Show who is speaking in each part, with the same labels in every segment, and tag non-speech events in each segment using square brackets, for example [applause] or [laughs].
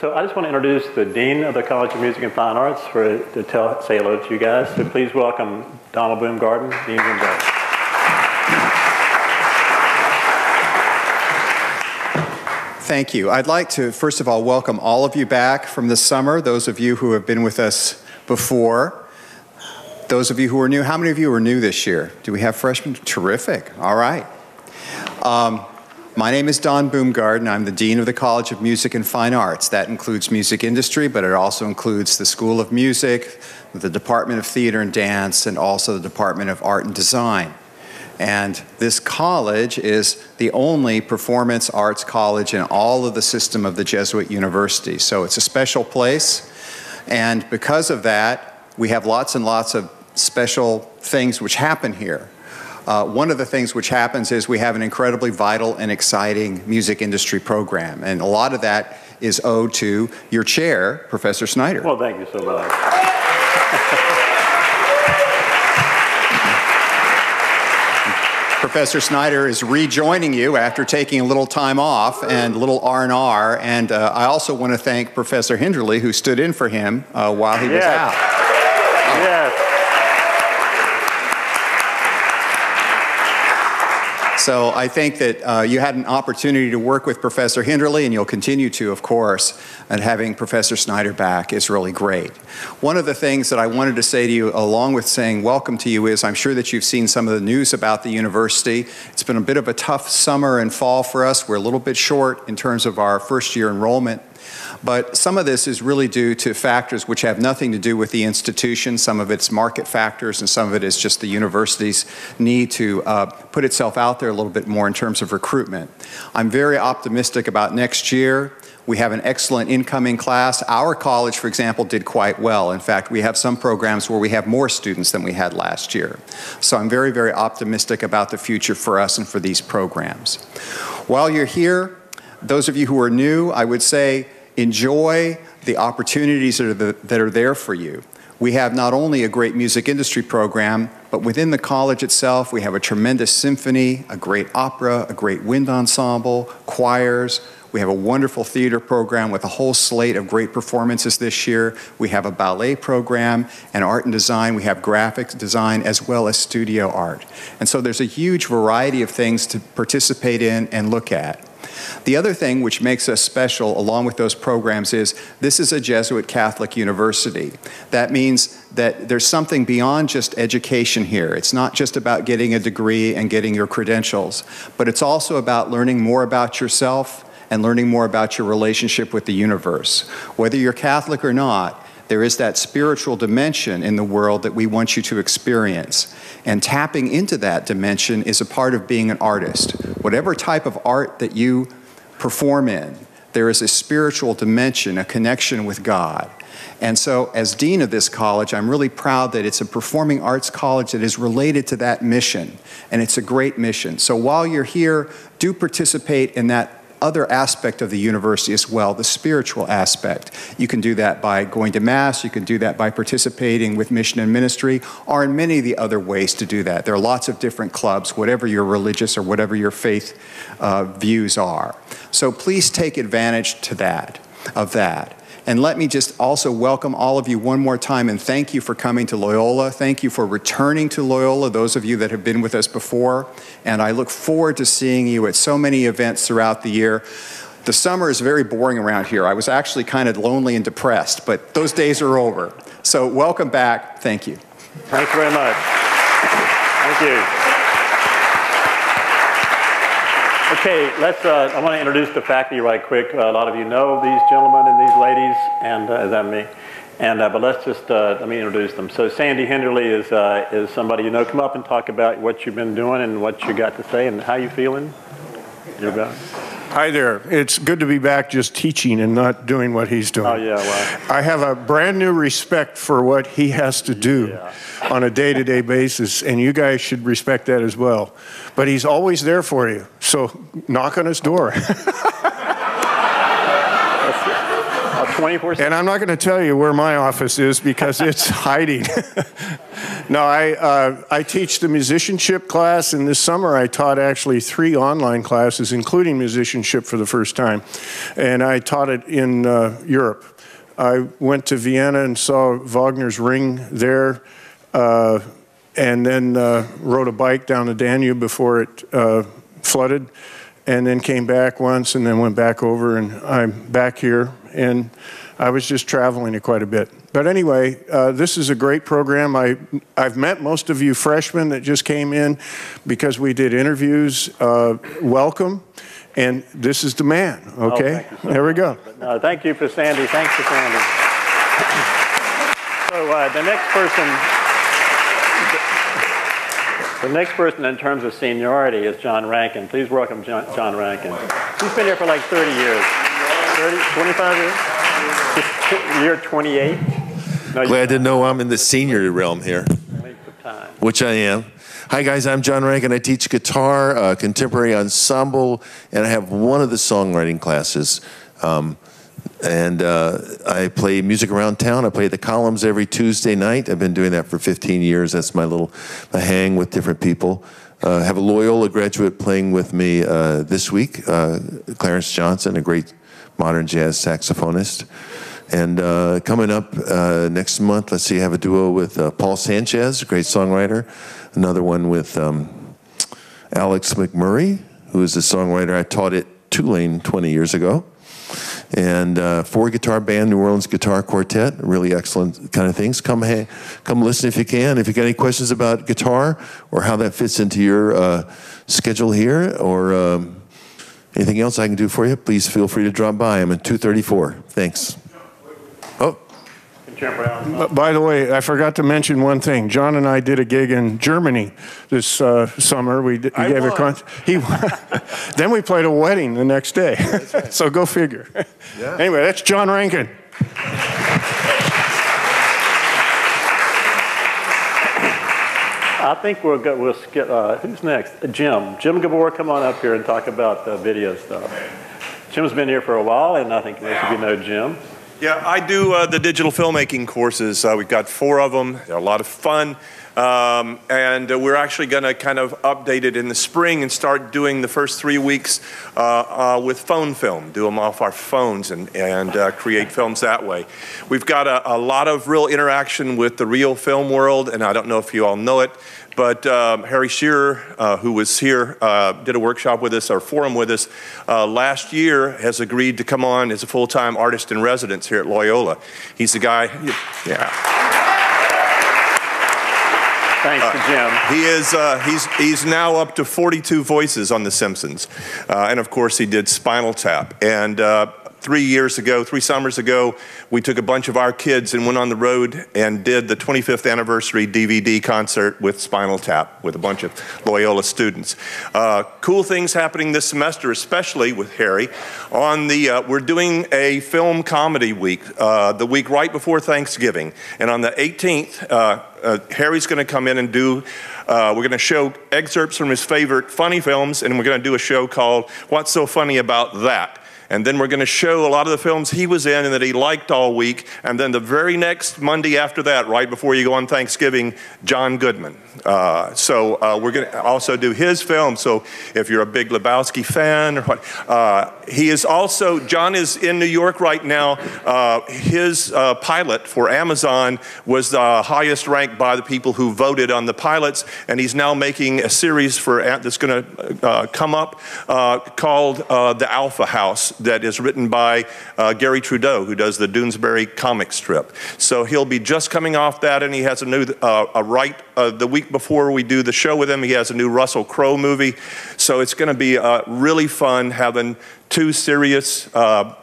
Speaker 1: So I just want to introduce the Dean of the College of Music and Fine Arts for to tell, say hello to you guys. So please welcome Donald Boomgarden, Dean Boomgarden.
Speaker 2: Thank you. I'd like to, first of all, welcome all of you back from the summer, those of you who have been with us before. Those of you who are new, how many of you are new this year? Do we have freshmen? Terrific. All right. Um, my name is Don Boomgarden. I'm the Dean of the College of Music and Fine Arts. That includes music industry, but it also includes the School of Music, the Department of Theater and Dance, and also the Department of Art and Design. And this college is the only performance arts college in all of the system of the Jesuit University. So it's a special place. And because of that, we have lots and lots of special things which happen here. Uh, one of the things which happens is we have an incredibly vital and exciting music industry program. And a lot of that is owed to your chair, Professor Snyder.
Speaker 1: Well, thank you so much.
Speaker 2: Professor Snyder is rejoining you after taking a little time off and a little R&R. And uh, I also want to thank Professor Hinderly, who stood in for him uh, while he was
Speaker 1: yes.
Speaker 2: out.
Speaker 1: Yes.
Speaker 2: So I think that uh, you had an opportunity to work with Professor Hinderly, and you'll continue to, of course, and having Professor Snyder back is really great. One of the things that I wanted to say to you, along with saying welcome to you, is I'm sure that you've seen some of the news about the university. It's been a bit of a tough summer and fall for us. We're a little bit short in terms of our first year enrollment. But some of this is really due to factors which have nothing to do with the institution. Some of it's market factors, and some of it is just the university's need to uh, put itself out there a little bit more in terms of recruitment. I'm very optimistic about next year. We have an excellent incoming class. Our college, for example, did quite well. In fact, we have some programs where we have more students than we had last year. So I'm very, very optimistic about the future for us and for these programs. While you're here, those of you who are new, I would say enjoy the opportunities that are, the, that are there for you. We have not only a great music industry program, but within the college itself, we have a tremendous symphony, a great opera, a great wind ensemble, choirs. We have a wonderful theater program with a whole slate of great performances this year. We have a ballet program and art and design. We have graphics design as well as studio art. And so there's a huge variety of things to participate in and look at. The other thing which makes us special, along with those programs, is this is a Jesuit Catholic university. That means that there's something beyond just education here. It's not just about getting a degree and getting your credentials, but it's also about learning more about yourself and learning more about your relationship with the universe. Whether you're Catholic or not, there is that spiritual dimension in the world that we want you to experience. And tapping into that dimension is a part of being an artist. Whatever type of art that you perform in, there is a spiritual dimension, a connection with God. And so, as dean of this college, I'm really proud that it's a performing arts college that is related to that mission. And it's a great mission. So, while you're here, do participate in that other aspect of the university as well, the spiritual aspect. You can do that by going to Mass, you can do that by participating with mission and ministry, or in many of the other ways to do that. There are lots of different clubs, whatever your religious or whatever your faith uh, views are. So please take advantage to that, of that. And let me just also welcome all of you one more time and thank you for coming to Loyola. Thank you for returning to Loyola, those of you that have been with us before. And I look forward to seeing you at so many events throughout the year. The summer is very boring around here. I was actually kind of lonely and depressed, but those days are over. So welcome back. Thank you.
Speaker 1: Thank you very much. Thank you. Okay, let's. Uh, I want to introduce the faculty right quick. Uh, a lot of you know these gentlemen and these ladies, and uh, is that me? And uh, but let's just uh, let me introduce them. So Sandy Hinderly is uh, is somebody you know. Come up and talk about what you've been doing and what you got to say and how you feeling. You're about.
Speaker 3: Hi there. It's good to be back just teaching and not doing what he's doing.
Speaker 1: Oh, yeah, well.
Speaker 3: I have a brand new respect for what he has to do
Speaker 1: Yeah.
Speaker 3: On a day to day basis, and you guys should respect that as well. But he's always there for you, so knock on his door. [laughs]
Speaker 1: A 24
Speaker 3: And I'm not going to tell you where my office is because it's [laughs] hiding. no, I, uh, I teach the musicianship class, and this summer I taught actually three online classes, including musicianship for the first time. And I taught it in uh, Europe. I went to Vienna and saw Wagner's Ring there, uh, and then uh, rode a bike down the Danube before it uh, flooded, and then came back once, and then went back over, and I'm back here. And I was just traveling it quite a bit. But anyway, uh, this is a great program. I, I've met most of you freshmen that just came in because we did interviews. Uh, welcome. And this is the man, okay?
Speaker 1: thank you so
Speaker 3: there we go.
Speaker 1: No, thank you for Sandy. Thanks for Sandy. so uh, the next person, the next person in terms of seniority is John Rankin. Please welcome John, John Rankin. He's been here for like 30 years. 30, 25 years? Year 28? No,
Speaker 4: Glad to know I'm in the senior realm here,
Speaker 1: length of time.
Speaker 4: which I am. Hi, guys, I'm John Rankin. I teach guitar, uh, contemporary ensemble, and I have one of the songwriting classes. Um, and uh, I play music around town. I play the columns every Tuesday night. I've been doing that for 15 years. That's my little my hang with different people. Uh, have a Loyola graduate playing with me uh, this week, uh, Clarence Johnson, a great modern jazz saxophonist. And uh, coming up uh, next month, let's see, I have a duo with Paul Sanchez, a great songwriter. Another one with um, Alex McMurray, who is a songwriter I taught at Tulane 20 years ago. And uh, four guitar band, New Orleans Guitar Quartet, really excellent kind of things. Come, ha- come listen if you can. If you got any questions about guitar or how that fits into your uh, schedule here or um, anything else I can do for you, please feel free to drop by. I'm at 234. Thanks. Oh,
Speaker 1: Contemporary ensemble.
Speaker 3: But By the way, I forgot to mention one thing. John and I did a gig in Germany this uh, summer. We, did, we
Speaker 4: I
Speaker 3: gave a
Speaker 4: won.
Speaker 3: con- he [laughs] Then we played a wedding the next day. [laughs] so go figure. Anyway, that's John Rankin.
Speaker 1: I think we'll go, we'll skip, uh, who's next? Uh, Jim. Jim Gabour, come on up here and talk about the video stuff. Jim's been here for a while, and I think most of you know Jim.
Speaker 5: Yeah, I do uh, the digital filmmaking courses. Uh, we've got four of them. They're a lot of fun. Um, and uh, we're actually going to kind of update it in the spring and start doing the first three weeks uh, uh, with phone film, do them off our phones and, and uh, create films that way. We've got a, a lot of real interaction with the real film world, and I don't know if you all know it, but um, Harry Shearer, uh, who was here, uh, did a workshop with us, or forum with us last year, has agreed to come on as a full time artist in residence here at Loyola. He's the guy, yeah.
Speaker 1: Thanks to Jim.
Speaker 5: He is, uh, he's, he's now up to 42 voices on The Simpsons. Uh, and of course, he did Spinal Tap. And uh, three years ago, three summers ago, we took a bunch of our kids and went on the road and did the 25th anniversary DVD concert with Spinal Tap with a bunch of Loyola students. Uh, cool things happening this semester, especially with Harry. On the, uh, we're doing a film comedy week, uh, the week right before Thanksgiving. And on the 18th, uh, uh, Harry's going to come in and do, uh, we're going to show excerpts from his favorite funny films, and we're going to do a show called What's So Funny About That? And then we're going to show a lot of the films he was in and that he liked all week. And then the very next Monday after that, right before you go on Thanksgiving, John Goodman. Uh, so uh, we're going to also do his film. So if you're a big Lebowski fan or what, uh, he is also, John is in New York right now. Uh, his uh, pilot for Amazon was the highest ranked by the people who voted on the pilots. And he's now making a series for that's going to uh, come up uh, called uh, The Alpha House that is written by uh, Garry Trudeau, who does the Doonesbury comic strip. So he'll be just coming off that, and he has a new, uh, a right uh, the week before we do the show with him, he has a new Russell Crowe movie. So it's going to be uh, really fun having two serious uh,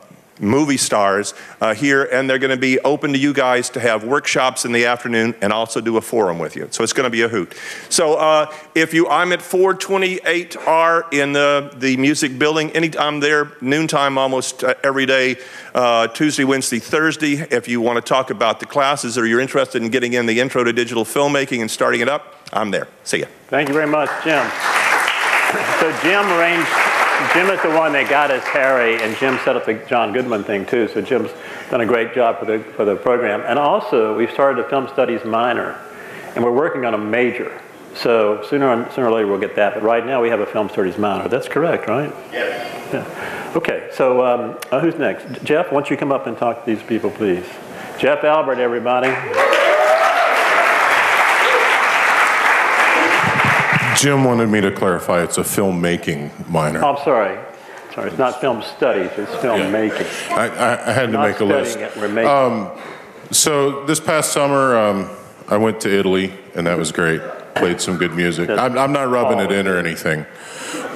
Speaker 5: movie stars uh, here, and they're going to be open to you guys to have workshops in the afternoon and also do a forum with you. So it's going to be a hoot. So uh, if you, I'm at 428R in the, the music building. Any, I'm there noontime almost uh, every day, uh, Tuesday, Wednesday, Thursday. If you want to talk about the classes or you're interested in getting in the intro to digital filmmaking and starting it up, I'm there. See ya.
Speaker 1: Thank you very much, Jim. So Jim arranged, Jim is the one that got us Harry, and Jim set up the John Goodman thing too. So Jim's done a great job for the for the program. And also, we've started a film studies minor, and we're working on a major. So sooner or, sooner or later we'll get that. But right now we have a film studies minor. That's correct, right?
Speaker 5: Yes.
Speaker 1: Yeah. Okay. So um, uh, who's next? Jeff, why don't you come up and talk to these people, please? Jeff Albert, everybody.
Speaker 6: Jim wanted me to clarify it's a filmmaking minor.
Speaker 1: Oh, I'm sorry. Sorry, it's not film studies, it's filmmaking.
Speaker 6: I, I, I had to
Speaker 1: Not
Speaker 6: make a list.
Speaker 1: studying it, we're making.
Speaker 6: Um, so this past summer, um, I went to Italy, and that was great. Played some good music. I'm, I'm not rubbing it in or anything,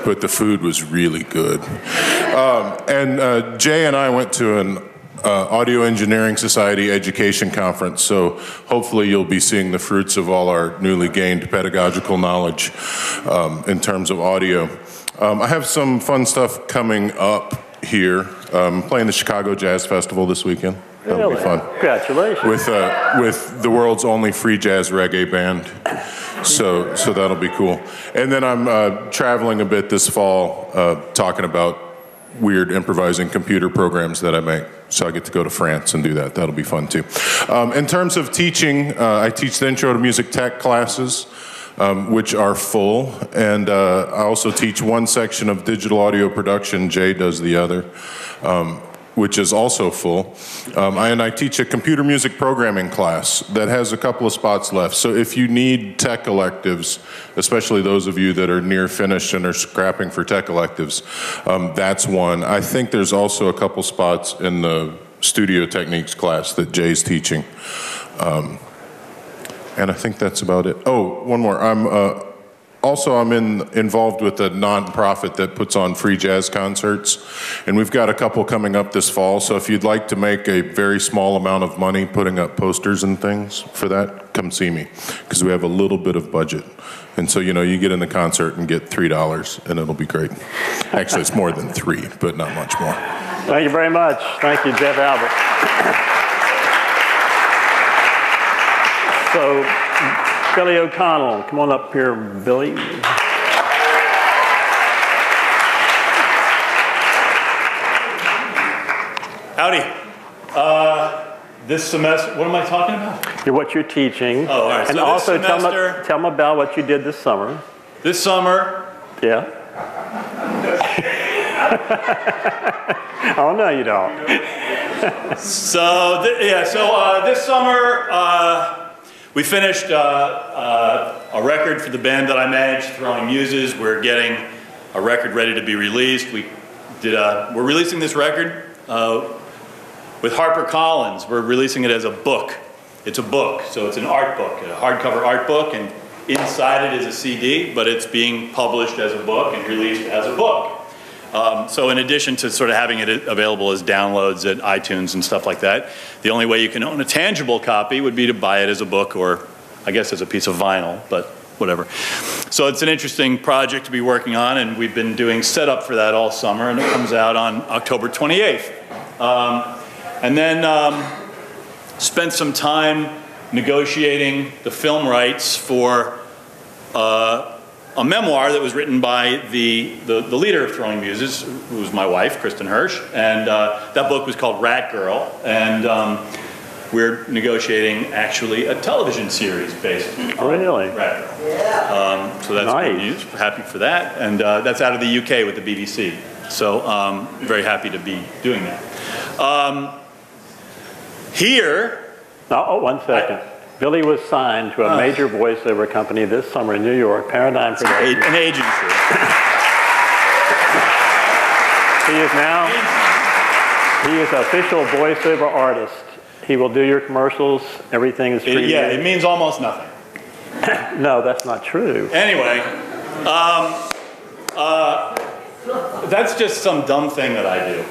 Speaker 6: but the food was really good. Um, and uh, Jay and I went to an uh, Audio Engineering Society education conference, so hopefully you'll be seeing the fruits of all our newly gained pedagogical knowledge um, in terms of audio. Um, I have some fun stuff coming up here. Um, playing the Chicago Jazz Festival this weekend. That'll be
Speaker 1: Really?
Speaker 6: fun.
Speaker 1: Congratulations.
Speaker 6: With uh, with the world's only free jazz reggae band. So so that'll be cool. And then I'm uh, traveling a bit this fall, uh, talking about weird improvising computer programs that I make. So I get to go to France and do that. That'll be fun too. Um, in terms of teaching, uh, I teach the Intro to Music Tech classes um, which are full. And uh, I also teach one section of digital audio production. Jay does the other, um, which is also full. Um, I, and I teach a computer music programming class that has a couple of spots left. So if you need tech electives, especially those of you that are near finished and are scrapping for tech electives, um, that's one. I think there's also a couple spots in the studio techniques class that Jay's teaching. Um, and I think that's about it. Oh, one more. I'm uh, also I'm in involved with a nonprofit that puts on free jazz concerts, and we've got a couple coming up this fall. So if you'd like to make a very small amount of money putting up posters and things for that, come see me because we have a little bit of budget. And so you know you get in the concert and get three dollars, and it'll be great. Actually, it's more than three, but not much more.
Speaker 1: Thank you very much. Thank you, Jeff Albert. So, Billy O'Connell, come on up here, Billy.
Speaker 7: Howdy. Uh, this semester, what am I talking about?
Speaker 1: You're what you're teaching.
Speaker 7: Oh, all right.
Speaker 1: And
Speaker 7: So this
Speaker 1: also tell, me,
Speaker 7: semester-
Speaker 1: tell me about what you did this summer.
Speaker 7: This summer,
Speaker 1: Yeah? oh, no, you don't.
Speaker 7: so th- yeah, so uh, this summer uh, we finished uh, uh, a record for the band that I manage, Throwing Muses. We're getting a record ready to be released. We did. A, we're releasing this record uh, with HarperCollins. We're releasing it as a book. It's a book, so it's an art book, a hardcover art book, and inside it is a CD, but it's being published as a book and released as a book. Um, so in addition to sort of having it available as downloads at iTunes and stuff like that, the only way you can own a tangible copy would be to buy it as a book or I guess as a piece of vinyl, but whatever. So it's an interesting project to be working on and we've been doing setup for that all summer and it comes out on October 28th. Um, and then um, spent some time negotiating the film rights for uh, a memoir that was written by the, the, the leader of Throwing Muses, who was my wife, Kristin Hersh. And uh, that book was called Rat Girl. And um, we're negotiating actually a television series based on
Speaker 1: Really?
Speaker 7: Rat Girl. Um, so that's
Speaker 1: Nice.
Speaker 7: good news. Happy for that. And uh, that's out of the UK with the BBC. So um, very happy to be doing that. Um, here,
Speaker 1: Oh, oh, one second. Billy was signed to a major voiceover company this summer in New York, Paradigm Productions.
Speaker 7: an agency.
Speaker 1: He is now, he is an official voiceover artist. He will do your commercials, everything is free.
Speaker 7: It- yeah, it means almost nothing. [coughs]
Speaker 1: No, that's not true.
Speaker 7: Anyway, um, uh, that's just some dumb thing that I do.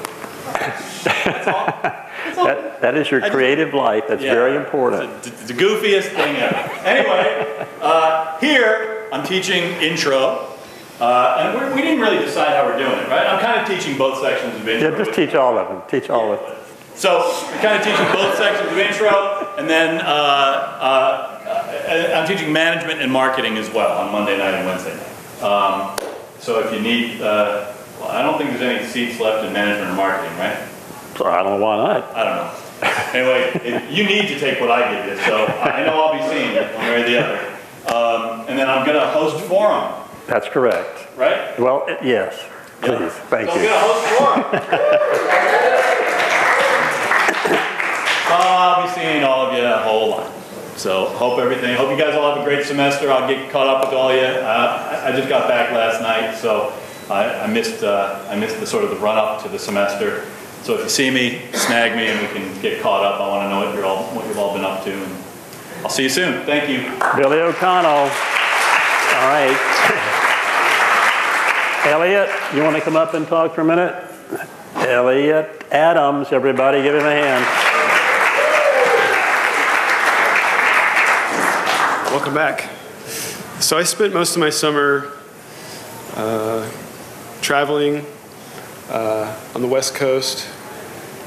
Speaker 7: [laughs] That's all. That's all.
Speaker 1: That, that is your
Speaker 7: just-
Speaker 1: creative life. That's
Speaker 7: Yeah,
Speaker 1: very important.
Speaker 7: It's the, the goofiest thing ever. Anyway, uh, here I'm teaching intro, uh, and we're, we didn't really decide how we're doing it, right? I'm kind of teaching both sections of intro.
Speaker 1: Yeah, just teach all of them. Teach all of them.
Speaker 7: So I'm kind of teaching both sections of intro, and then uh, uh, uh, I'm teaching management and marketing as well on Monday night and Wednesday night. Um, so if you need uh, Well, I don't think there's any seats left in management or marketing, right?
Speaker 1: I don't know why not.
Speaker 7: I don't know. Anyway, you need to take what I give you, so I know I'll be seeing you one way or the other. Um, and then I'm gonna host a forum,
Speaker 1: That's correct.
Speaker 7: right?
Speaker 1: Well, yes, please, thank
Speaker 7: So I'm
Speaker 1: you.
Speaker 7: gonna host forum. I'll be seeing all of you a whole lot. So hope everything, hope you guys all have a great semester. I'll get caught up with all of you. Uh, I I just got back last night, so I, I missed, uh, I missed the sort of the run up to the semester. So if you see me, snag me and we can get caught up. I want to know what you're all, what you've all been up to. And I'll see you soon. Thank you.
Speaker 1: Billy O'Connell. All right. Elliot, you want to come up and talk for a minute? Elliot Adams, everybody give him a hand.
Speaker 8: Welcome back. So I spent most of my summer uh, traveling uh, on the West Coast,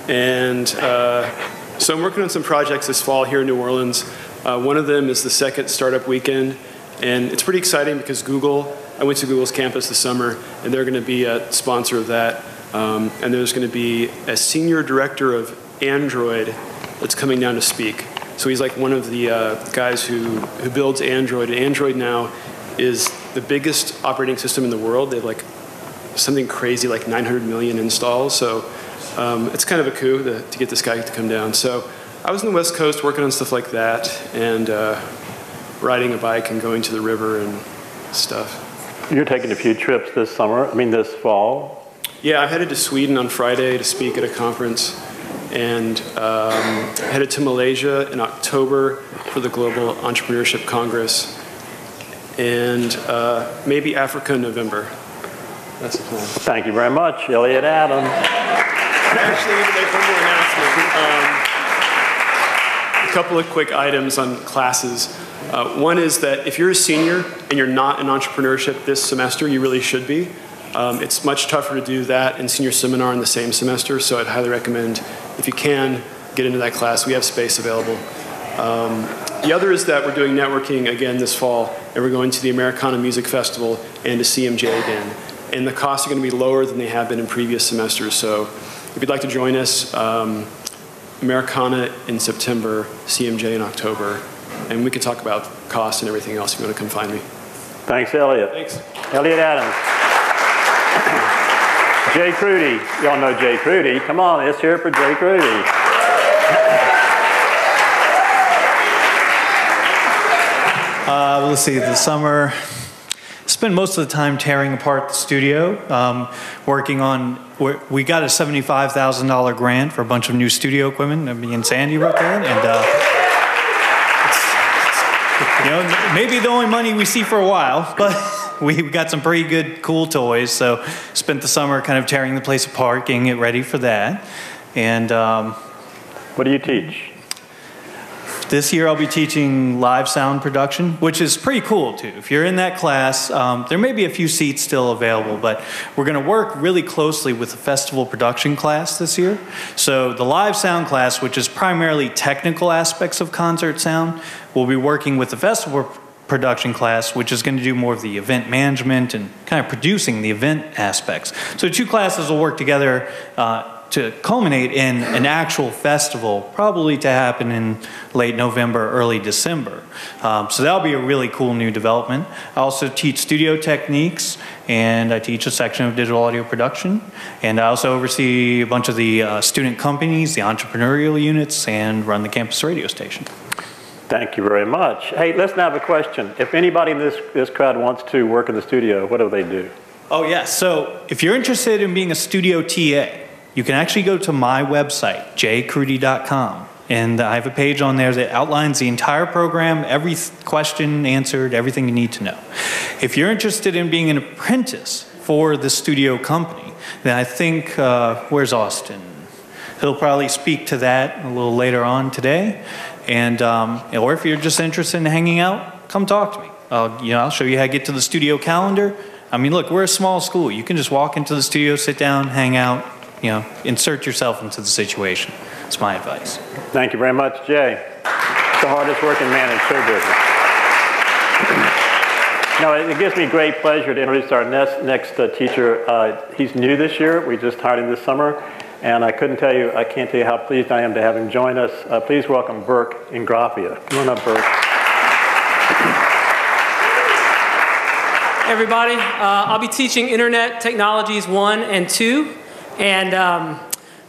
Speaker 8: and uh, so I'm working on some projects this fall here in New Orleans. Uh, one of them is the second startup weekend, and it's pretty exciting because Google. I went to Google's campus this summer, and they're going to be a sponsor of that. Um, and there's going to be a senior director of Android that's coming down to speak. So he's like one of the uh, guys who, who builds Android. And Android now is the biggest operating system in the world. They have like something crazy like 900 million installs. So um, it's kind of a coup to, to get this guy to come down. So I was on the West Coast working on stuff like that and uh, riding a bike and going to the river and stuff.
Speaker 1: You're taking a few trips this summer, I mean this fall.
Speaker 8: Yeah, I'm headed to Sweden on Friday to speak at a conference, and um, headed to Malaysia in October for the Global Entrepreneurship Congress, and uh, maybe Africa in November. That's the plan.
Speaker 1: Thank you very much, Elliot Adams.
Speaker 8: Actually, even make one more announcement. Um, a couple of quick items on classes. Uh, one is that if you're a senior and you're not in entrepreneurship this semester, you really should be. Um, it's much tougher to do that in senior seminar in the same semester, so I'd highly recommend, if you can, get into that class. We have space available. Um, the other is that we're doing networking again this fall, and we're going to the Americana Music Festival and to CMJ again. And the costs are going to be lower than they have been in previous semesters. So if you'd like to join us, um, Americana in September, CMJ in October, and we can talk about cost and everything else if you want to come find me.
Speaker 1: Thanks, Elliot.
Speaker 8: Thanks.
Speaker 1: Elliot Adams. [coughs] Jay Crudy. Y'all know Jay Crudy. Come on, let's hear it for Jay Crudy. [coughs]
Speaker 9: Uh, let's see, the summer, spent most of the time tearing apart the studio, um, working on, we- got a $75,000 grant for a bunch of new studio equipment. and Me and Sandy wrote that, and uh, it's, you know, maybe the only money we see for a while, [laughs] but we got some pretty good, cool toys. So spent the summer kind of tearing the place apart, getting it ready for that. And um,
Speaker 1: What do you teach?
Speaker 9: This year I'll be teaching live sound production, which is pretty cool too. If you're in that class, um, there may be a few seats still available, but we're going to work really closely with the festival production class this year. So the live sound class, which is primarily technical aspects of concert sound, will be working with the festival production class, which is going to do more of the event management and kind of producing the event aspects. So two classes will work together uh, to culminate in an actual festival, probably to happen in late November, early December. Um, so that'll be a really cool new development. I also teach studio techniques, and I teach a section of digital audio production, and I also oversee a bunch of the uh, student companies, the entrepreneurial units, and run the campus radio station.
Speaker 1: Thank you very much. Hey, let's now have a question. If anybody in this, this crowd wants to work in the studio, what do they do?
Speaker 9: Oh, yes. So if you're interested in being a studio TA, you can actually go to my website, jcrudy.com. And I have a page on there that outlines the entire program, every question answered, everything you need to know. If you're interested in being an apprentice for the studio company, then I think, uh, where's Austin? He'll probably speak to that a little later on today. And, um, or if you're just interested in hanging out, come talk to me. Uh, you know, I'll show you how to get to the studio calendar. I mean, look, we're a small school. You can just walk into the studio, sit down, hang out, you know, insert yourself into the situation. It's my advice.
Speaker 1: Thank you very much, Jay. The hardest working man in show business. No, it it gives me great pleasure to introduce our next, next uh, teacher. Uh, he's new this year. We just hired him this summer. And I couldn't tell you, I can't tell you how pleased I am to have him join us. Uh, please welcome Burke Ingraffia. Come on up, Burke.
Speaker 10: everybody. Uh, I'll be teaching Internet Technologies 1 and 2. And um,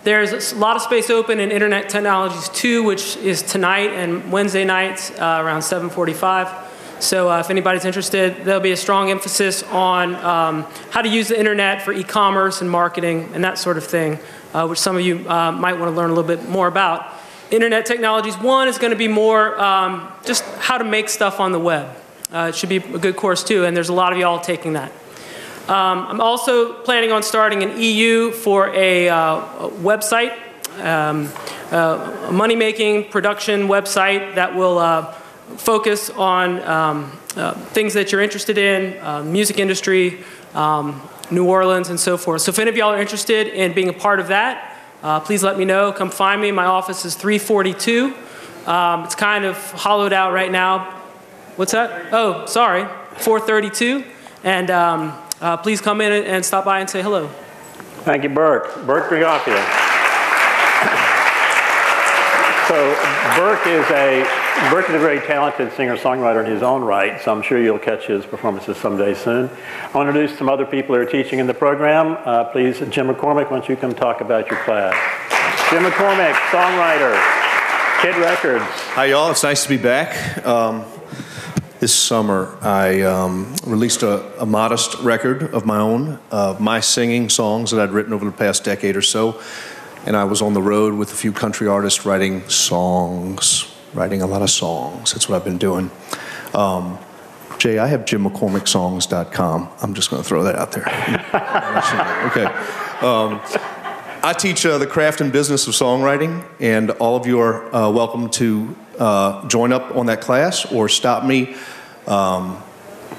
Speaker 10: there's a lot of space open in Internet Technologies 2, which is tonight and Wednesday nights uh, around 745. So uh, if anybody's interested, there'll be a strong emphasis on um, how to use the internet for e-commerce and marketing and that sort of thing, uh, which some of you uh, might want to learn a little bit more about. Internet Technologies 1 is going to be more um, just how to make stuff on the web. Uh, it should be a good course too, and there's a lot of y'all taking that. Um, I'm also planning on starting an EU for a, uh, a website, um, uh, a money-making production website that will uh, focus on um, uh, things that you're interested in, uh, music industry, um, New Orleans, and so forth. So if any of y'all are interested in being a part of that, uh, please let me know. Come find me. My office is 342. Um, it's kind of hollowed out right now, What's that? Oh, sorry, 432. And um, uh, please come in and stop by and say hello.
Speaker 1: Thank you, Burke. Burke Ingraffia. So Burke is a Burke is a very talented singer-songwriter in his own right, so I'm sure you'll catch his performances someday soon. I want to introduce some other people who are teaching in the program. Uh, please, Jim McCormick, why don't you come talk about your class? Jim McCormick, songwriter, Kid Records.
Speaker 11: Hi, y'all. It's nice to be back. Um, this summer, I um, released a, a, modest record of my own, of my singing songs that I'd written over the past decade or so. And I was on the road with a few country artists writing songs, writing a lot of songs. That's what I've been doing. Um, Jay, I have jimmccormicksongs.com. I'm just going to throw that out there. [laughs] okay. Um, I teach uh, the craft and business of songwriting, and all of you are uh, welcome to uh, join up on that class or stop me. Um,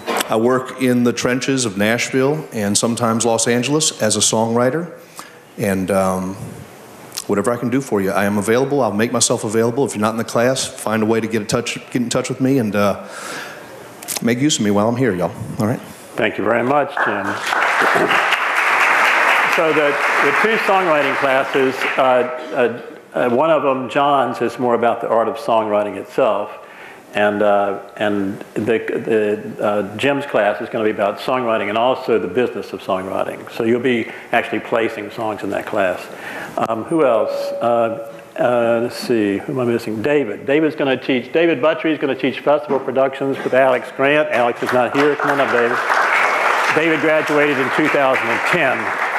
Speaker 11: I work in the trenches of Nashville and sometimes Los Angeles as a songwriter, and um, whatever I can do for you, I am available. I'll make myself available. If you're not in the class, find a way to get in touch, get in touch with me, and uh, make use of me while I'm here, y'all. All right.
Speaker 1: Thank you very much, Jim. So the, the two songwriting classes, uh, uh, uh, one of them, John's, is more about the art of songwriting itself. And, uh, and the, the uh, Jim's class is going to be about songwriting and also the business of songwriting. So you'll be actually placing songs in that class. Um, who else? Uh, let's see, who am I missing? David. David's going to teach, David Buttrey is going to teach festival productions with Alex Grant. Alex is not here. Come on up, David. David graduated in 2010.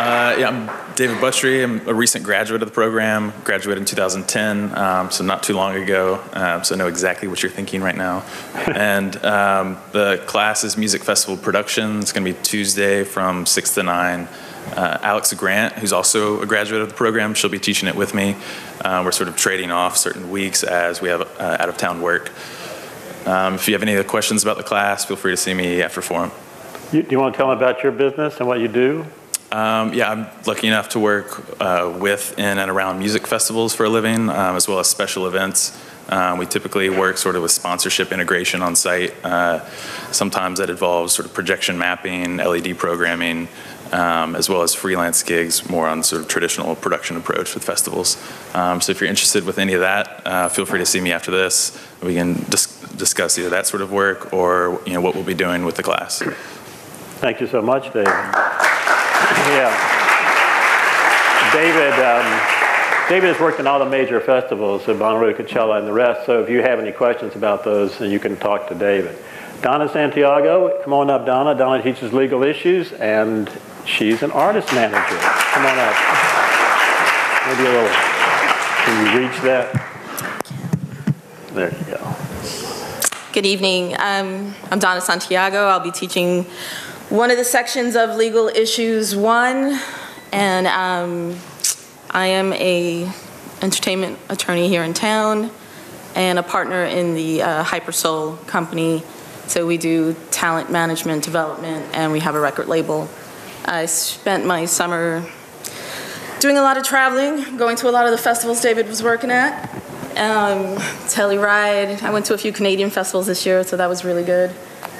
Speaker 12: Uh, yeah, I'm David Buttrey. I'm a recent graduate of the program. Graduated in 2010, um, so not too long ago. Um, so I know exactly what you're thinking right now. [laughs] and um, the class is Music Festival Production. It's going to be Tuesday from 6 to 9. Uh, Alex Grant, who's also a graduate of the program, she'll be teaching it with me. Uh, we're sort of trading off certain weeks as we have uh, out of town work. Um, if you have any other questions about the class, feel free to see me after forum.
Speaker 1: You, do you want to tell them about your business and what you do?
Speaker 12: Um, yeah, I'm lucky enough to work uh, with, in, and around music festivals for a living, um, as well as special events. Um, we typically work sort of with sponsorship integration on site. Uh, sometimes that involves sort of projection mapping, LED programming, um, as well as freelance gigs, more on sort of traditional production approach with festivals. Um, so if you're interested with any of that, uh, feel free to see me after this. We can dis discuss either that sort of work or you know what we'll be doing with the class.
Speaker 1: Thank you so much, David. Yeah. David, um, David has worked in all the major festivals, so Bonnaroo, Coachella, and the rest. So if you have any questions about those, then you can talk to David. Donna Santiago, come on up, Donna. Donna teaches legal issues, and she's an artist manager. Come on up. Maybe a little. Can you reach that? There you go.
Speaker 13: Good evening. Um, I'm Donna Santiago. I'll be teaching one of the sections of Legal Issues 1, and um, I am a entertainment attorney here in town and a partner in the uh, Hypersoul company. So we do talent management development, and we have a record label. I spent my summer doing a lot of traveling, going to a lot of the festivals David was working at. Um, Telluride. I went to a few Canadian festivals this year, so that was really good.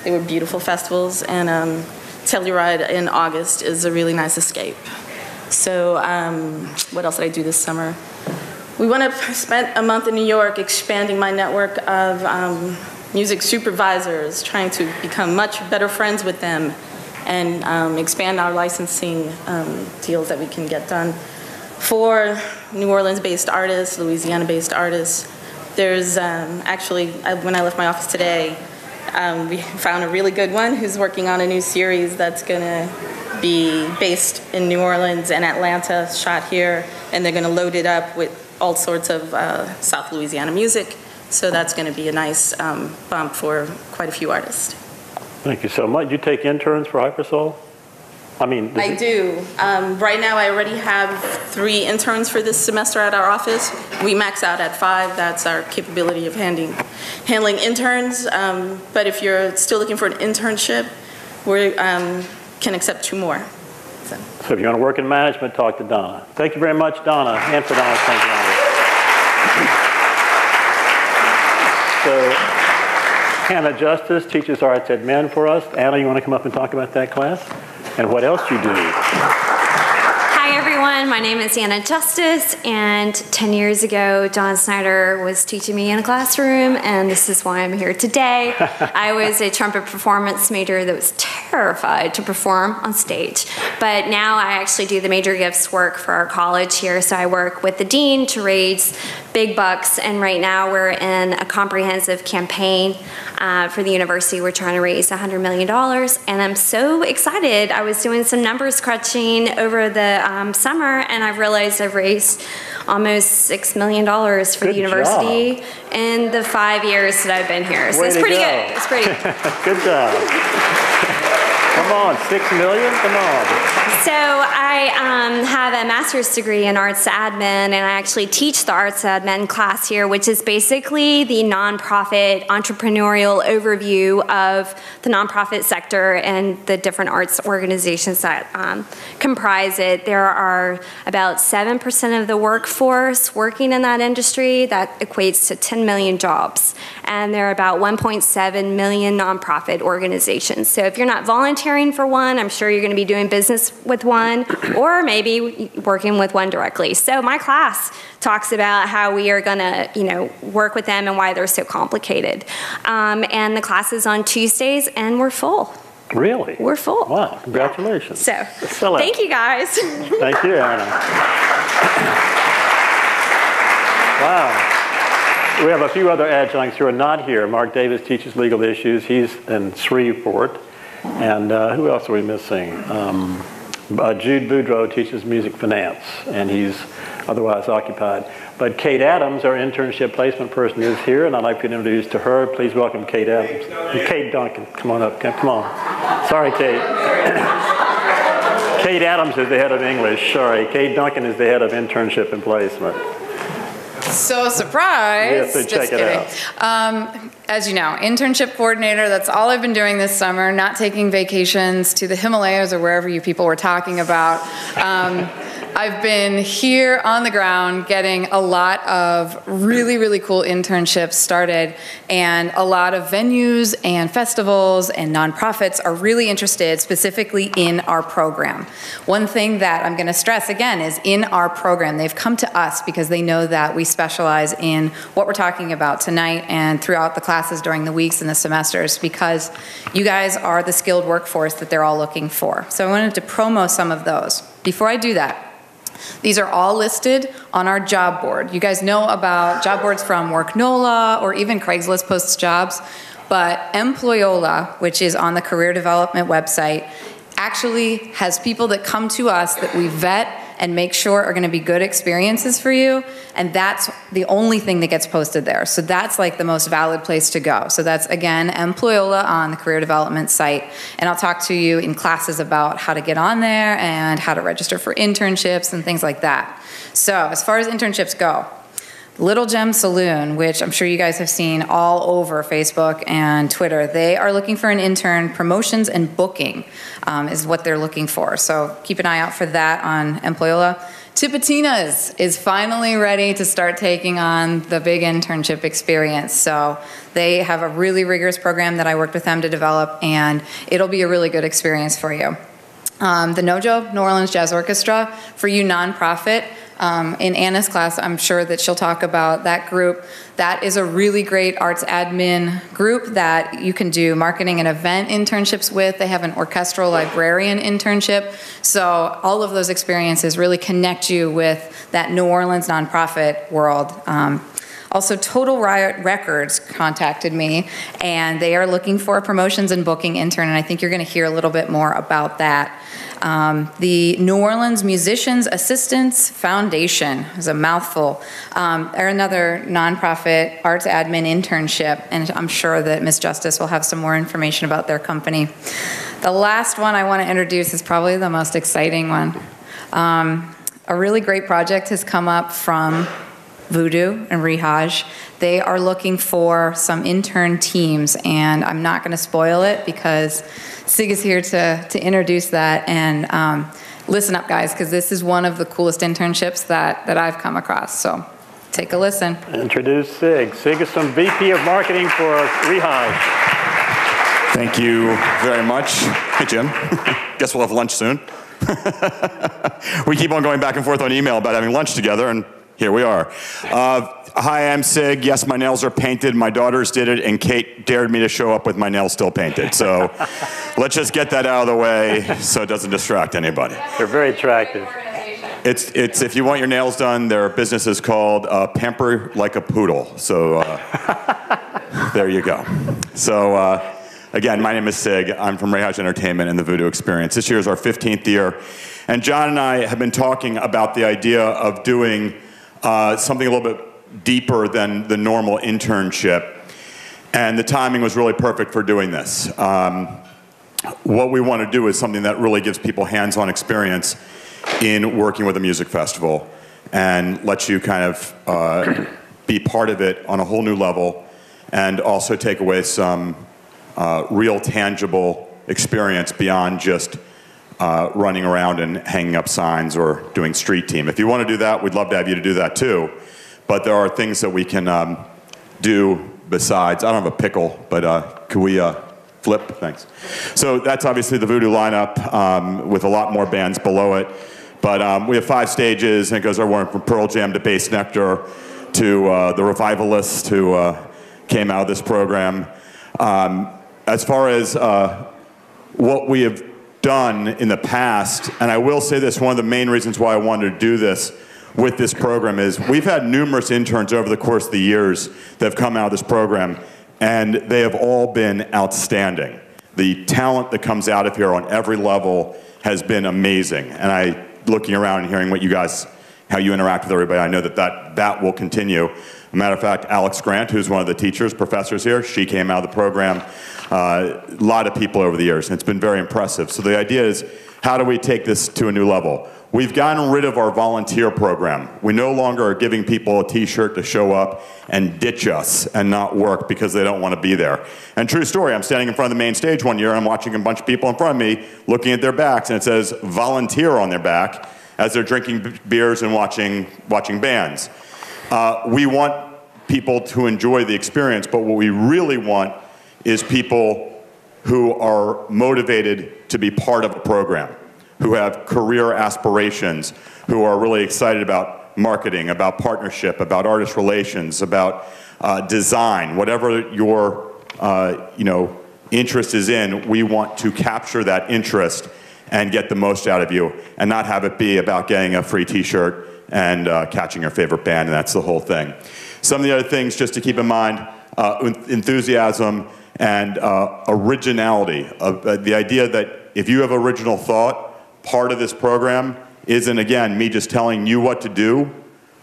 Speaker 13: they were beautiful festivals, and um, Telluride in August is a really nice escape. So um, what else did I do this summer? We went up, spent a month in New York expanding my network of um, music supervisors, trying to become much better friends with them and um, expand our licensing um, deals that we can get done. For New Orleans-based artists, Louisiana-based artists, there's um, actually, when I left my office today, um, we found a really good one who's working on a new series that's gonna be based in New Orleans and Atlanta, shot here, and they're gonna load it up with all sorts of uh, South Louisiana music. So that's gonna be a nice um, bump for quite a few artists.
Speaker 1: Thank you so much. You take interns for Hypersoul? I mean,
Speaker 13: I do. Um, right now, I already have three interns for this semester at our office. We max out at five. That's our capability of handling, handling interns. Um, but if you're still looking for an internship, we um, can accept two more.
Speaker 1: So if you want to work in management, talk to Donna. Thank you very much, Donna, and for Donna, thank you. So Hannah Justice teaches arts admin for us. Anna, you want to come up and talk about that class? And what else you do?
Speaker 14: Hi everyone, my name is Anna Justice and 10 years ago John Snyder was teaching me in a classroom and this is why I'm here today. [laughs] I was a trumpet performance major that was terrified to perform on stage but now I actually do the major gifts work for our college here so I work with the dean to raise big bucks and right now we're in a comprehensive campaign uh, for the university. We're trying to raise $100 million and I'm so excited. I was doing some numbers crunching over the um, summer and I've realized I've raised almost $6 million for
Speaker 1: Good
Speaker 14: the university
Speaker 1: job.
Speaker 14: in the five years that I've been here. So
Speaker 1: Way
Speaker 14: it's pretty
Speaker 1: go.
Speaker 14: good. It's pretty [laughs]
Speaker 1: Good job. [laughs] Come on, six million? Come on.
Speaker 14: So I um, have a master's degree in arts admin, and I actually teach the arts admin class here, which is basically the nonprofit entrepreneurial overview of the nonprofit sector and the different arts organizations that um, comprise it. There are about 7% of the workforce working in that industry. That equates to 10 million jobs. And there are about 1.7 million nonprofit organizations. So if you're not volunteering for one, I'm sure you're going to be doing business with one, or maybe working with one directly. So my class talks about how we are going to, you know, work with them and why they're so complicated. Um, and the class is on Tuesdays, and we're full.
Speaker 1: Really?
Speaker 14: We're full.
Speaker 1: Wow, congratulations.
Speaker 14: So
Speaker 1: it.
Speaker 14: thank you guys.
Speaker 1: Thank you, Anna. Wow. We have a few other adjuncts who are not here. Mark Davis teaches legal issues. He's in Shreveport. And uh, who else are we missing? Um, uh, Jude Boudreau teaches music finance, and he's otherwise occupied. But Kate Adams, our internship placement person, is here, and I'd like to introduce to her. Please welcome Kate Adams. And Kate Duncan, come on up. Come on. Sorry, Kate. [coughs] Kate Adams is the head of English. Sorry, Kate Duncan is the head of internship and placement.
Speaker 15: So surprised.
Speaker 1: Yes, so check
Speaker 15: Just
Speaker 1: it
Speaker 15: kidding. Um, as you know, internship coordinator, that's all I've been doing this summer, not taking vacations to the Himalayas or wherever you people were talking about. Um, [laughs] I've been here on the ground getting a lot of really, really cool internships started, and a lot of venues and festivals and nonprofits are really interested specifically in our program. One thing that I'm going to stress again is in our program, they've come to us because they know that we specialize in what we're talking about tonight and throughout the classes during the weeks and the semesters because you guys are the skilled workforce that they're all looking for. So I wanted to promo some of those. Before I do that, these are all listed on our job board. You guys know about job boards from WorkNola or even Craigslist posts jobs, but Employola, which is on the career development website, actually has people that come to us that we vet and make sure are going to be good experiences for you. And that's the only thing that gets posted there. So that's like the most valid place to go. So that's again, Employola on the career development site. And I'll talk to you in classes about how to get on there and how to register for internships and things like that. So as far as internships go, Little Gem Saloon, which I'm sure you guys have seen all over Facebook and Twitter, they are looking for an intern. Promotions and booking um, is what they're looking for. So keep an eye out for that on Employola. Tipitina's is finally ready to start taking on the big internship experience. So they have a really rigorous program that I worked with them to develop, and it'll be a really good experience for you. Um, the NOJO, New Orleans Jazz Orchestra, for you nonprofit, um, in Anna's class, I'm sure that she'll talk about that group. That is a really great arts admin group that you can do marketing and event internships with. They have an orchestral librarian internship. So all of those experiences really connect you with that New Orleans nonprofit world. Um, also, Total Riot Records contacted me, and they are looking for a promotions and booking intern, and I think you're going to hear a little bit more about that. Um, the New Orleans Musicians Assistance Foundation is a mouthful. Um, another nonprofit arts admin internship, and I'm sure that Ms. Justice will have some more information about their company. The last one I want to introduce is probably the most exciting one. Um, a really great project has come up from Voodoo and Rehage. They are looking for some intern teams, and I'm not going to spoil it because Sig is here to, to introduce that. And um, listen up, guys, because this is one of the coolest internships that, that I've come across. So take a listen.
Speaker 1: Introduce Sig. Sig is some VP of Marketing for Rehage.
Speaker 16: Thank you very much. Hey, Jim. [laughs] Guess we'll have lunch soon. [laughs] we keep on going back and forth on email about having lunch together, and here we are. Uh, hi, I'm Sig. Yes, my nails are painted. My daughters did it, and Kate dared me to show up with my nails still painted. So [laughs] let's just get that out of the way so it doesn't distract anybody.
Speaker 1: They're very attractive.
Speaker 16: It's, it's if you want your nails done, their business is called uh, Pamper Like a Poodle. So uh, [laughs] there you go. So uh, again, my name is Sig. I'm from Rehage Entertainment and the Voodoo Experience. This year is our 15th year. And John and I have been talking about the idea of doing uh, something a little bit deeper than the normal internship. And the timing was really perfect for doing this. Um, what we want to do is something that really gives people hands-on experience in working with a music festival and lets you kind of uh, [coughs] be part of it on a whole new level and also take away some uh, real tangible experience beyond just uh, running around and hanging up signs or doing street team. If you want to do that, we'd love to have you to do that too. But there are things that we can um, do besides. I don't have a pickle, but uh, can we uh, flip? Thanks. So that's obviously the Voodoo lineup um, with a lot more bands below it. But um, we have five stages, and it goes everywhere from Pearl Jam to Bassnectar to uh, the Revivalists who uh, came out of this program. Um, as far as uh, what we have done in the past, and I will say this, one of the main reasons why I wanted to do this with this program is we've had numerous interns over the course of the years that have come out of this program, and they have all been outstanding. The talent that comes out of here on every level has been amazing, and I, looking around and hearing what you guys, how you interact with everybody, I know that that, that will continue. A matter of fact, Alex Grant, who's one of the teachers, professors here, she came out of the program. Uh, a lot of people over the years, and it's been very impressive. So the idea is, how do we take this to a new level? We've gotten rid of our volunteer program. We no longer are giving people a t-shirt to show up and ditch us and not work because they don't want to be there. And true story, I'm standing in front of the main stage one year and I'm watching a bunch of people in front of me looking at their backs and it says volunteer on their back as they're drinking beers and watching, watching bands. Uh, we want people to enjoy the experience, but what we really want is people who are motivated to be part of a program, who have career aspirations, who are really excited about marketing, about partnership, about artist relations, about uh, design, whatever your uh, you know, interest is in, we want to capture that interest and get the most out of you and not have it be about getting a free t-shirt and uh, catching your favorite band, and that's the whole thing. Some of the other things just to keep in mind, uh, enthusiasm and uh, originality. Uh, the idea that if you have original thought, part of this program isn't, again, me just telling you what to do,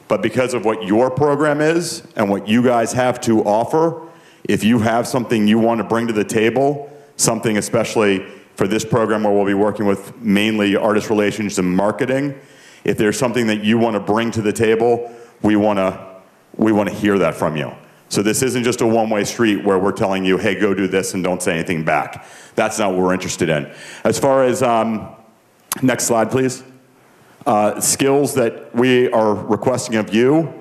Speaker 16: but because of what your program is and what you guys have to offer, if you have something you want to bring to the table, something especially for this program where we'll be working with mainly artist relations and marketing, if there's something that you want to bring to the table, we want to we want to hear that from you. So this isn't just a one-way street where we're telling you, hey, go do this and don't say anything back. That's not what we're interested in. As far as, um, next slide, please. Uh, skills that we are requesting of you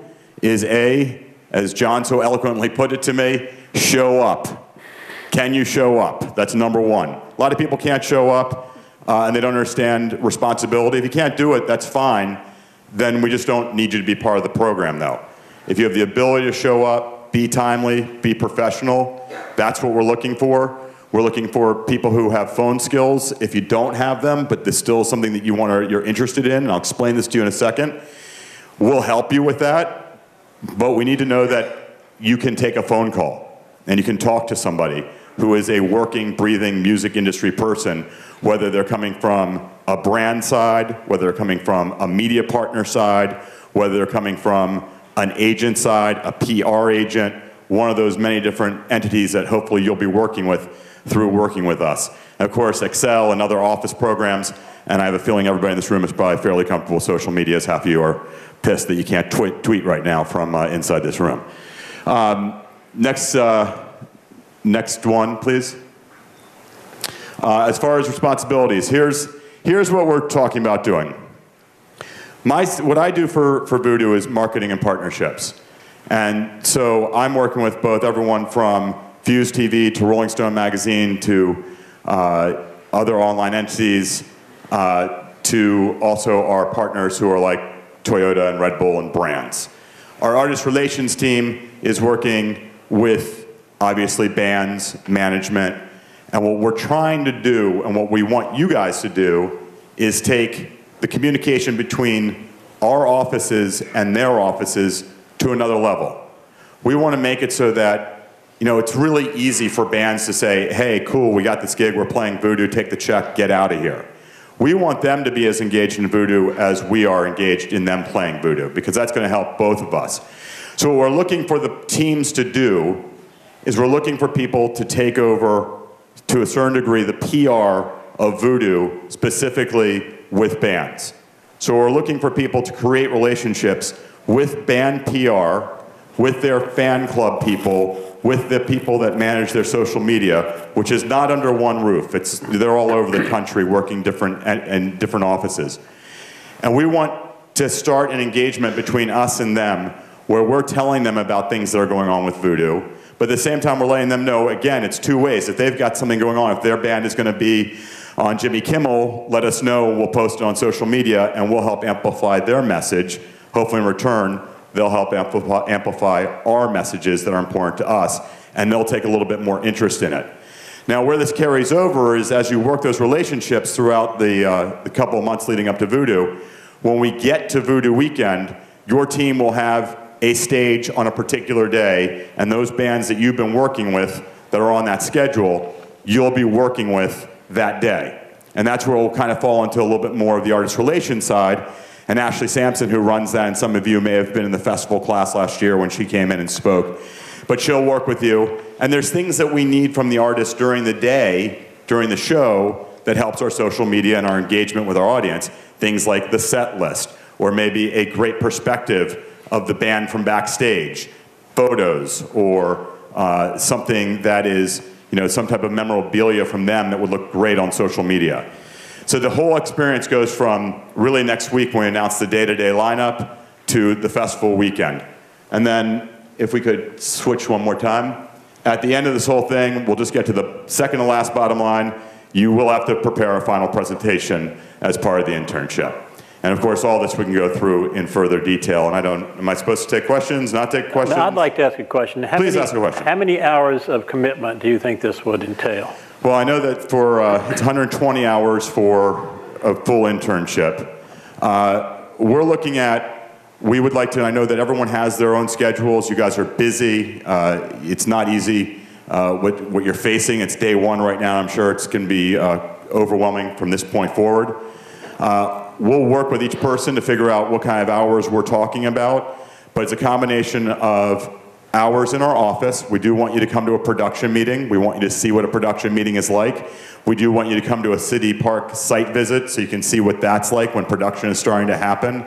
Speaker 16: is A, as John so eloquently put it to me, show up. Can you show up? That's number one. A lot of people can't show up uh, and they don't understand responsibility. If you can't do it, that's fine. Then we just don't need you to be part of the program, though. If you have the ability to show up, be timely, be professional, that's what we're looking for. We're looking for people who have phone skills. If you don't have them, but there's still something that you want to, you're interested in, and I'll explain this to you in a second, we'll help you with that. But we need to know that you can take a phone call and you can talk to somebody who is a working, breathing music industry person, whether they're coming from a brand side, whether they're coming from a media partner side, whether they're coming from an agent side, a PR agent, one of those many different entities that hopefully you'll be working with through working with us. And of course, Excel and other office programs, and I have a feeling everybody in this room is probably fairly comfortable with social media, as half of you are pissed that you can't tweet, tweet right now from uh, inside this room. Um, next, uh, next one, please. Uh, as far as responsibilities, here's, here's what we're talking about doing. My, what I do for, for Voodoo is marketing and partnerships. And so I'm working with both everyone from Fuse TV to Rolling Stone Magazine to uh, other online entities uh, to also our partners who are like Toyota and Red Bull and brands. Our artist relations team is working with obviously bands, management, and what we're trying to do and what we want you guys to do is take the communication between our offices and their offices to another level. We want to make it so that, you know, it's really easy for bands to say, hey, cool, we got this gig, we're playing Voodoo, take the check, get out of here. We want them to be as engaged in Voodoo as we are engaged in them playing Voodoo, because that's going to help both of us. So what we're looking for the teams to do is we're looking for people to take over, to a certain degree, the PR of Voodoo, specifically with bands. So we're looking for people to create relationships with band PR, with their fan club people, with the people that manage their social media, which is not under one roof. It's, they're all over the country working different in different offices. And we want to start an engagement between us and them where we're telling them about things that are going on with Voodoo, but at the same time we're letting them know, again, it's two ways. If they've got something going on, if their band is going to be on Jimmy Kimmel, let us know, we'll post it on social media, and we'll help amplify their message. Hopefully in return, they'll help amplify, our messages that are important to us, and they'll take a little bit more interest in it. Now, where this carries over is as you work those relationships throughout the, uh, the couple of months leading up to Voodoo, when we get to Voodoo weekend, your team will have a stage on a particular day, and those bands that you've been working with that are on that schedule, you'll be working with that day. And that's where we'll kind of fall into a little bit more of the artist relations side. And Ashley Sampson, who runs that, and some of you may have been in the festival class last year when she came in and spoke. But she'll work with you. And there's things that we need from the artist during the day, during the show, that helps our social media and our engagement with our audience. Things like the set list, or maybe a great perspective of the band from backstage, photos, or uh, something that is, you know, some type of memorabilia from them that would look great on social media. So the whole experience goes from really next week when we announce the day-to-day lineup to the festival weekend. And then if we could switch one more time. At the end of this whole thing, we'll just get to the second to last bottom line. You will have to prepare a final presentation as part of the internship. And of course, all this we can go through in further detail. And I don't, am I supposed to take questions, not take questions?
Speaker 1: I'd like to ask a question. How
Speaker 16: Please
Speaker 1: many,
Speaker 16: ask a question.
Speaker 1: How many hours of commitment do you think this would entail?
Speaker 16: Well, I know that for, uh, it's 120 hours for a full internship. Uh, we're looking at, we would like to, I know that everyone has their own schedules. You guys are busy. Uh, it's not easy. Uh, what, what you're facing, it's day one right now. I'm sure it's going to be uh, overwhelming from this point forward. We'll work with each person to figure out what kind of hours we're talking about, but it's a combination of hours in our office. We do want you to come to a production meeting. We want you to see what a production meeting is like. We do want you to come to a city park site visit so you can see what that's like when production is starting to happen.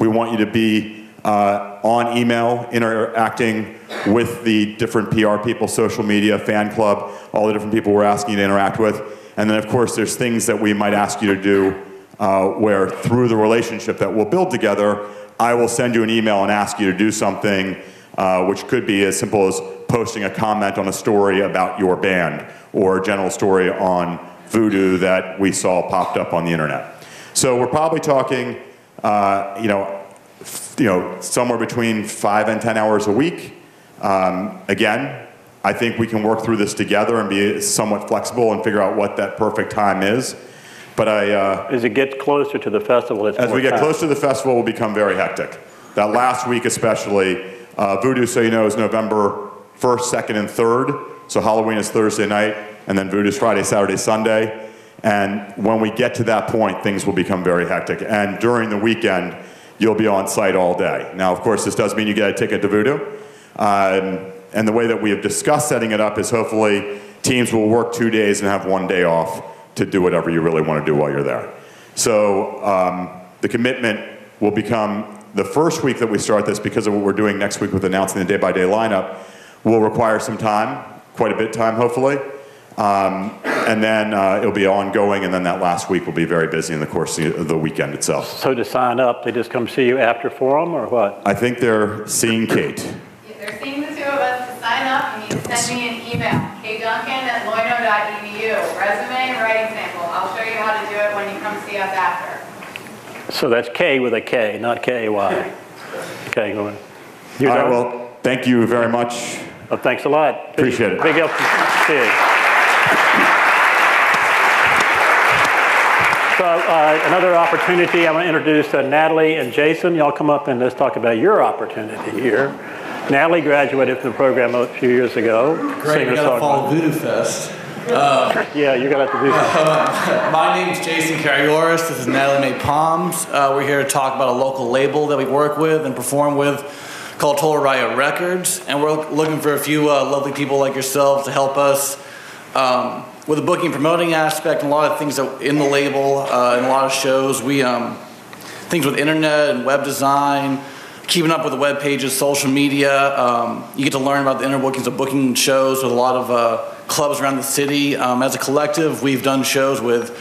Speaker 16: We want you to be uh, on email, interacting with the different PR people, social media, fan club, all the different people we're asking you to interact with. And then, of course, there's things that we might ask you to do uh, where through the relationship that we'll build together, I will send you an email and ask you to do something uh, which could be as simple as posting a comment on a story about your band or a general story on voodoo that we saw popped up on the internet. So we're probably talking, uh, you know, you know, somewhere between five and ten hours a week. Um, again, I think we can work through this together and be somewhat flexible and figure out what that perfect time is. But I, uh,
Speaker 1: As it gets closer to the festival, it's
Speaker 16: as we get
Speaker 1: time.
Speaker 16: close to the festival, will become very hectic. That last week, especially, uh, Voodoo, so you know, is November 1st, 2nd, and 3rd. So Halloween is Thursday night, and then Voodoo's Friday, Saturday, Sunday. And when we get to that point, things will become very hectic. And during the weekend, you'll be on site all day. Now, of course, this does mean you get a ticket to Voodoo. Um, and the way that we have discussed setting it up is hopefully teams will work two days and have one day off to do whatever you really want to do while you're there. So um, the commitment will become the first week that we start this because of what we're doing next week with announcing the day by day lineup will require some time, quite a bit of time, hopefully. Um, and then uh, it'll be ongoing, and then that last week will be very busy in the course of the weekend itself.
Speaker 1: So to sign up, they just come see you after forum or what?
Speaker 16: I think they're seeing Kate.
Speaker 15: If they're seeing the two of us to sign up, you need to send me an email, kduncan at loyno.edu, resume and writing sample. I'll show you how to do it when you come see us after.
Speaker 1: So that's K with a K, not K-Y. [laughs] Okay, go ahead. You're
Speaker 16: All right, well, thank you very much.
Speaker 1: Well, thanks a lot.
Speaker 16: Appreciate it.
Speaker 1: Big help to see you. So uh, another opportunity, I'm going to introduce uh, Natalie and Jason. Y'all come up and let's talk about your opportunity here. Natalie graduated from the program a few years ago.
Speaker 17: Great, we gotta follow Voodoo Fest. Uh, [laughs]
Speaker 1: yeah, you're gonna have to do
Speaker 17: that. [laughs] my name's Jason Carrioris. This is Natalie May Palms. Uh, we're here to talk about a local label that we work with and perform with called Total Riot Records. And we're looking for a few uh, lovely people like yourselves to help us um, with the booking promoting aspect and a lot of things that in the label uh, and a lot of shows. We um, things with internet and web design, keeping up with the web pages, social media. Um, you get to learn about the inner workings of booking shows with a lot of uh, clubs around the city. Um, as a collective, we've done shows with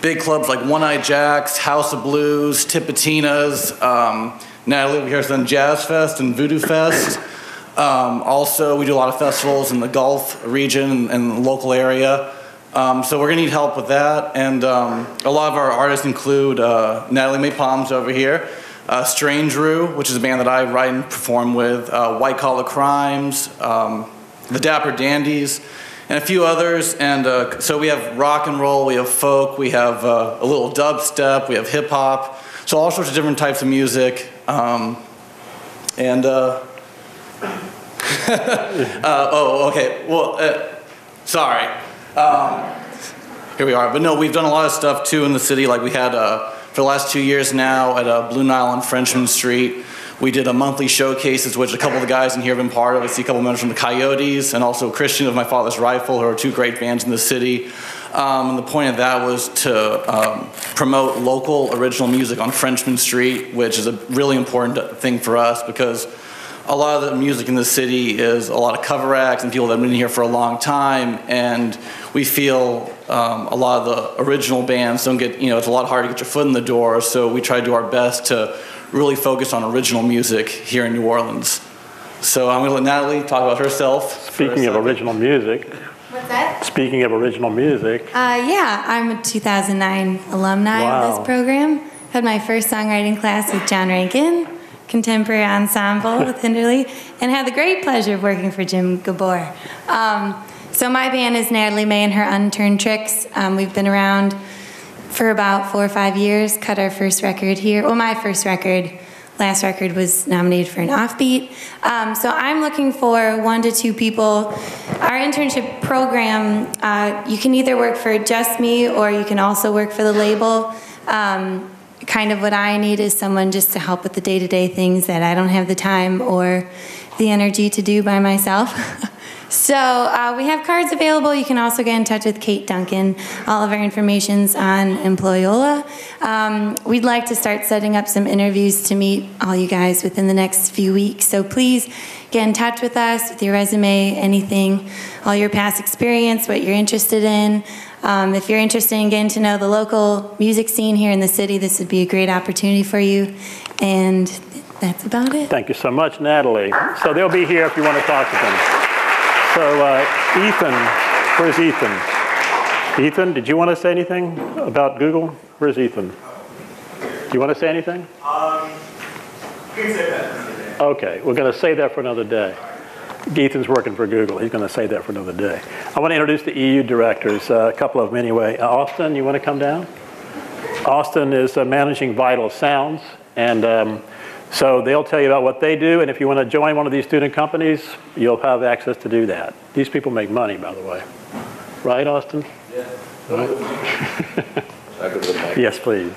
Speaker 17: big clubs like One Eyed Jacks, House of Blues, Tipitina's. Um, Natalie over here has done Jazz Fest and Voodoo Fest. Um, also, we do a lot of festivals in the Gulf region and the local area. Um, so we're gonna need help with that. And um, a lot of our artists include uh, Natalie May Palms over here, uh, Strange Rue, which is a band that I write and perform with, uh, White Collar Crimes, um, the Dapper Dandies, and a few others. And uh, so we have rock and roll, we have folk, we have uh, a little dubstep, we have hip hop. So all sorts of different types of music. Um, and uh, [laughs] uh, oh, okay. Well, sorry. Um, here we are. But no, we've done a lot of stuff too in the city. Like we had uh, for the last two years now at uh, Blue Nile on Frenchmen Street. We did a monthly showcases, which a couple of the guys in here have been part of. I see a couple members from the Coyotes and also Christian of My Father's Rifle, who are two great bands in the city. Um, and the point of that was to um, promote local original music on Frenchmen Street, which is a really important thing for us because a lot of the music in the city is a lot of cover acts and people that have been here for a long time, and we feel um, a lot of the original bands don't get, you know, it's a lot harder to get your foot in the door, so we try to do our best to really focus on original music here in New Orleans. So I'm going to let Natalie talk about herself.
Speaker 1: Speaking of original music,
Speaker 18: What's that?
Speaker 1: speaking of original music,
Speaker 18: Uh, yeah, I'm a 2009 alumni of this program. Had my first songwriting class with John Rankin, contemporary ensemble with Hinderley, and had the great pleasure of working for Jim Gabour. Um, so my band is Natalie May and her Unturned Tricks. Um, we've been around for about four or five years. Cut our first record here. Well, my first record. Last record was nominated for an offbeat. Um, so I'm looking for one to two people. Our internship program, uh, you can either work for just me or you can also work for the label. Um, kind of what I need is someone just to help with the day to day things that I don't have the time or the energy to do by myself. [laughs] So uh, we have cards available. You can also get in touch with Kate Duncan. All of our information's on Employola. Um, we'd like to start setting up some interviews to meet all you guys within the next few weeks. So please get in touch with us with your resume, anything, all your past experience, what you're interested in. Um, if you're interested in getting to know the local music scene here in the city, this would be a great opportunity for you. And that's about it.
Speaker 1: Thank you so much, Natalie. So they'll be here if you want to talk to them. So uh, Ethan, where's Ethan? Ethan, did you want to say anything about Google? Where's Ethan? Do you want to say anything?
Speaker 19: Um, you can say that.
Speaker 1: Okay, we're going to say that for another day. Ethan's working for Google. He's going to say that for another day. I want to introduce the EU directors, uh, a couple of them anyway. Uh, Austin, you want to come down? Austin is uh, managing Vital Sounds, and um, so they'll tell you about what they do, and if you want to join one of these student companies, you'll have access to do that. These people make money, by the way. Right, Austin?
Speaker 19: Yeah.
Speaker 1: Right? [laughs] yes, please.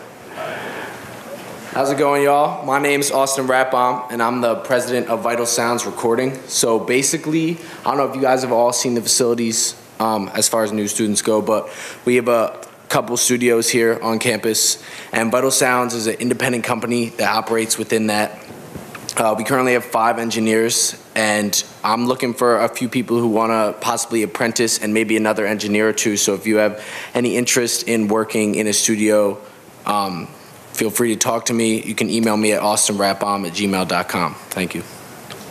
Speaker 19: How's it going, y'all? My name is Austin Ratbaum, and I'm the president of Vital Sounds Recording. So basically, I don't know if you guys have all seen the facilities um, as far as new students go, but we have a couple studios here on campus, and Vital Sounds is an independent company that operates within that. Uh, we currently have five engineers, and I'm looking for a few people who want to possibly apprentice and maybe another engineer or two. So if you have any interest in working in a studio, um, feel free to talk to me. You can email me at austinratbaum at gmail.com. Thank you.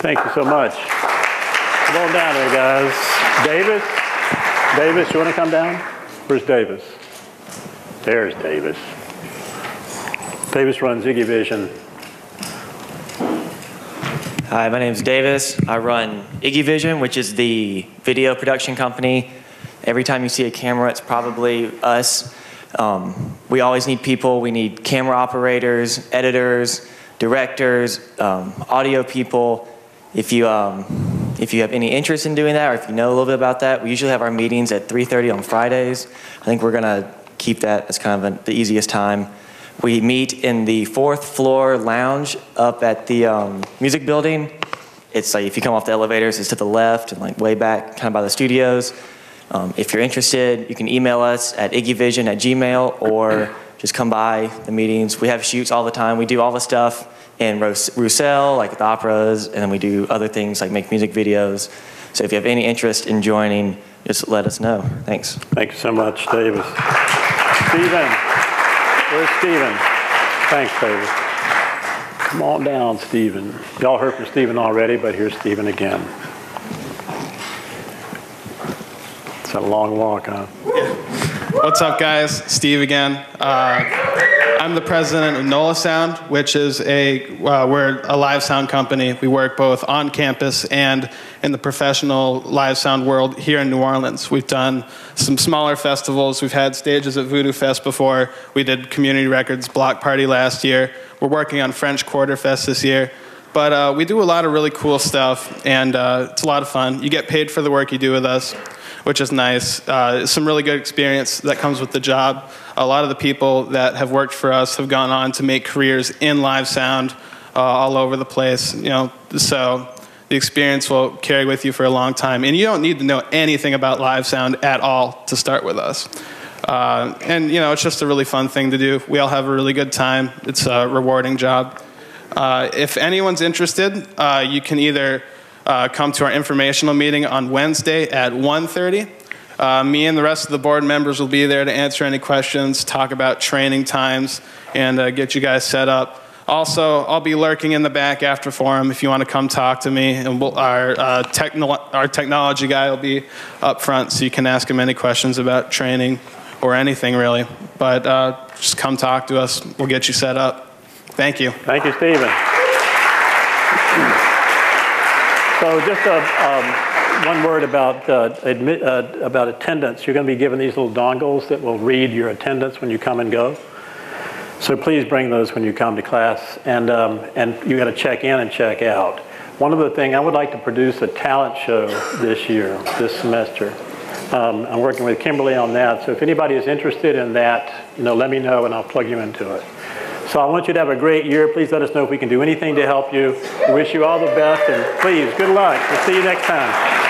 Speaker 1: Thank you so much. Come on down there, guys. Davis? Davis, you want to come down? Where's Davis? There's Davis. Davis runs Iggy Vision.
Speaker 20: Hi, my name is Davis. I run Iggy Vision, which is the video production company. Every time you see a camera, it's probably us. Um, we always need people. We need camera operators, editors, directors, um, audio people. If you um, if you have any interest in doing that, or if you know a little bit about that, we usually have our meetings at 3:30 on Fridays. I think we're gonna keep that as kind of the easiest time. We meet in the fourth floor lounge up at the um, music building. It's like if you come off the elevators, it's to the left and like way back, kind of by the studios. Um, if you're interested, you can email us at iggyvision at gmail or just come by the meetings. We have shoots all the time. We do all the stuff in Roussel, like the operas, and then we do other things like make music videos. So if you have any interest in joining, just let us know. Thanks.
Speaker 1: Thank you so much, Davis. Stephen. Where's Stephen? Thanks, Davis. Come on down, Stephen. Y'all heard from Stephen already, but here's Stephen again. It's a long walk, huh?
Speaker 21: What's up, guys? Steve again. Uh, I'm the president of NOLA Sound, which is a uh, we're a live sound company. We work both on campus and in the professional live sound world here in New Orleans. We've done some smaller festivals. We've had stages at Voodoo Fest before. We did Community Records Block Party last year. We're working on French Quarter Fest this year. But uh, we do a lot of really cool stuff, and uh, it's a lot of fun. You get paid for the work you do with us which is nice. Uh, some really good experience that comes with the job. A lot of the people that have worked for us have gone on to make careers in live sound uh, all over the place. You know, so the experience will carry with you for a long time. And you don't need to know anything about live sound at all to start with us. Uh, and you know, it's just a really fun thing to do. We all have a really good time. It's a rewarding job. Uh, if anyone's interested, uh, you can either uh, come to our informational meeting on Wednesday at 1.30. Uh, me and the rest of the board members will be there to answer any questions, talk about training times, and uh, get you guys set up. Also, I'll be lurking in the back after forum if you want to come talk to me. And we'll, our, uh, techno our technology guy will be up front so you can ask him any questions about training or anything really. But uh, just come talk to us. We'll get you set up. Thank you.
Speaker 1: Thank you, Stephen. So just uh, um, one word about, uh, admit, uh, about attendance. You're going to be given these little dongles that will read your attendance when you come and go. So please bring those when you come to class. And, um, and you got to check in and check out. One other thing, I would like to produce a talent show this year, this semester. Um, I'm working with Kimberly on that. So if anybody is interested in that, you know, let me know and I'll plug you into it. So I want you to have a great year. Please let us know if we can do anything to help you. We wish you all the best and please, good luck. We'll see you next time.